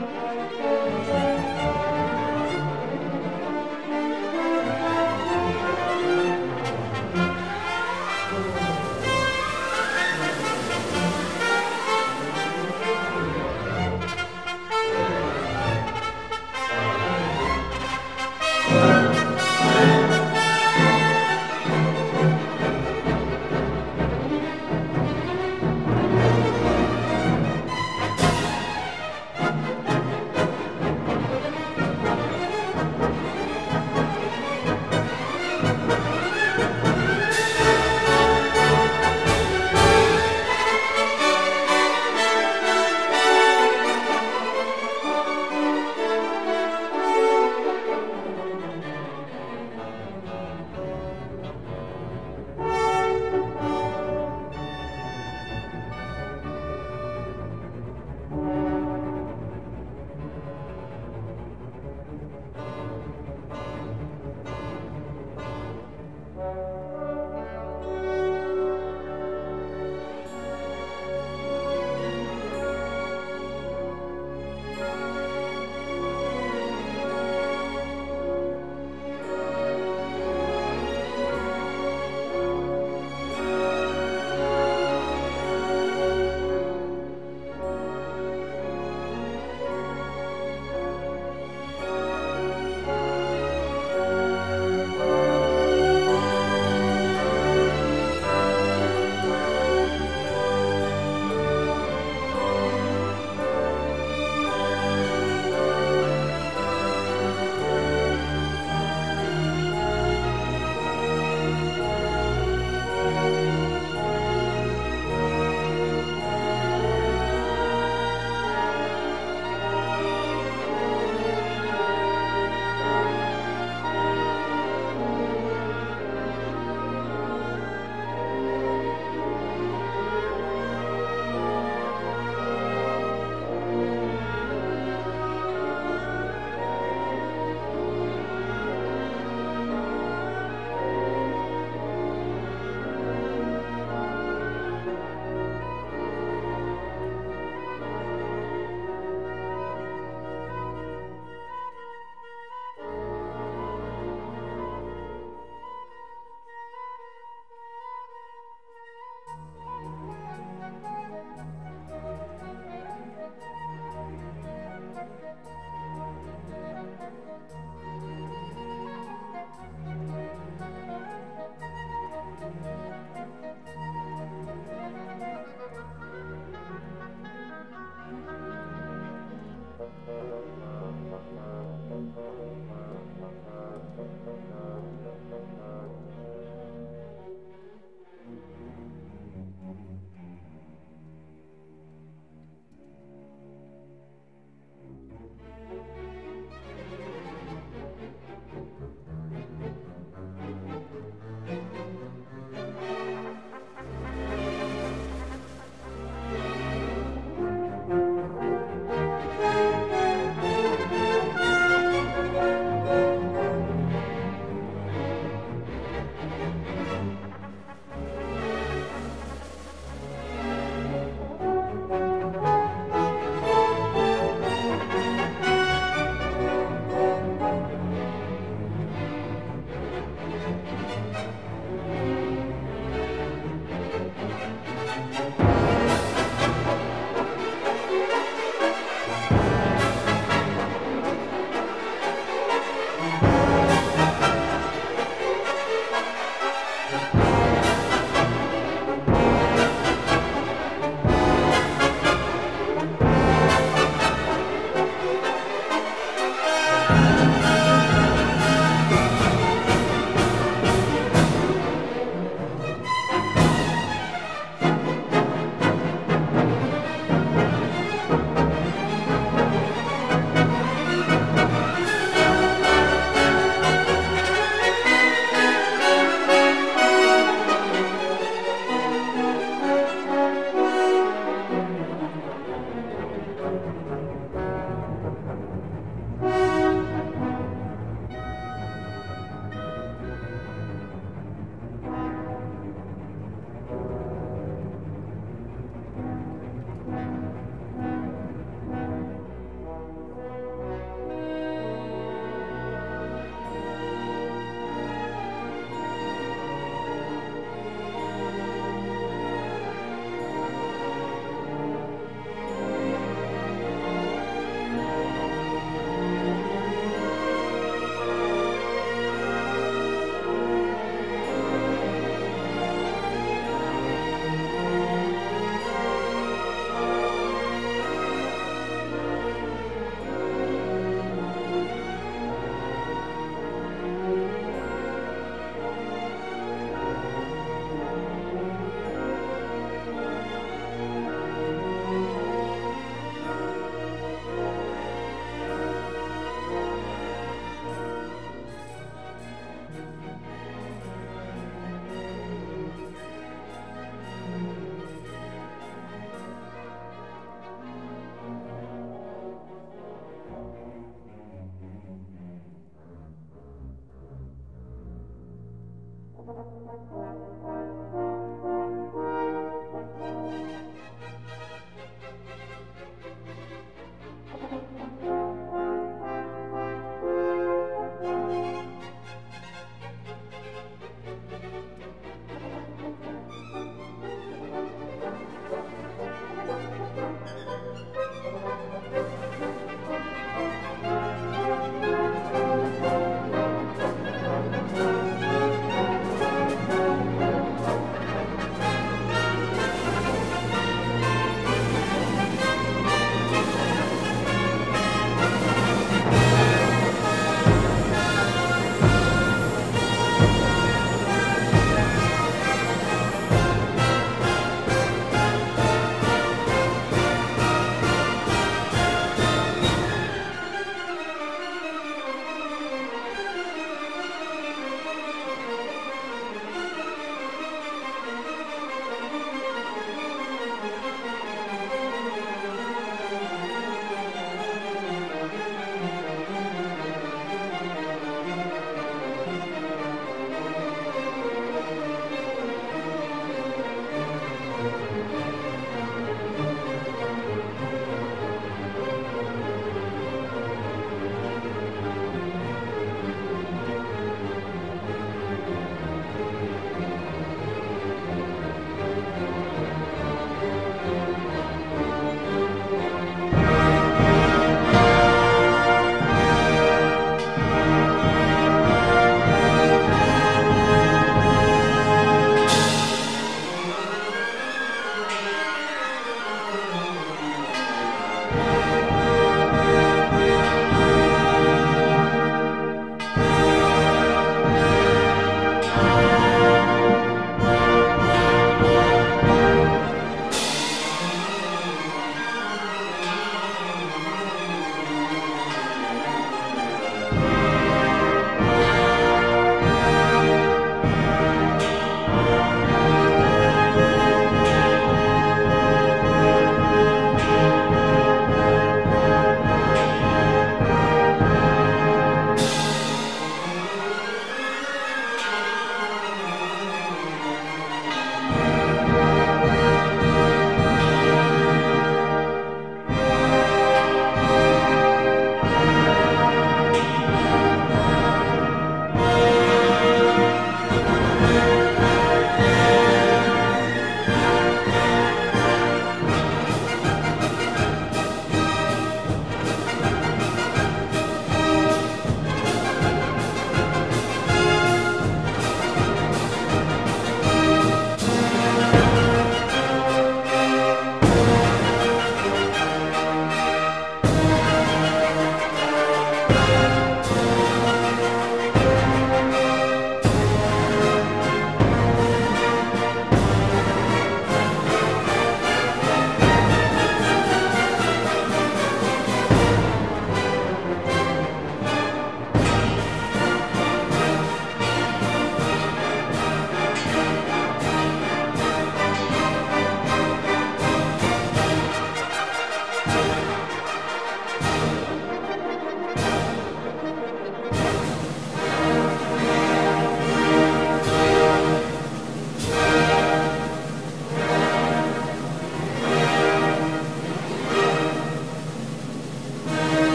Música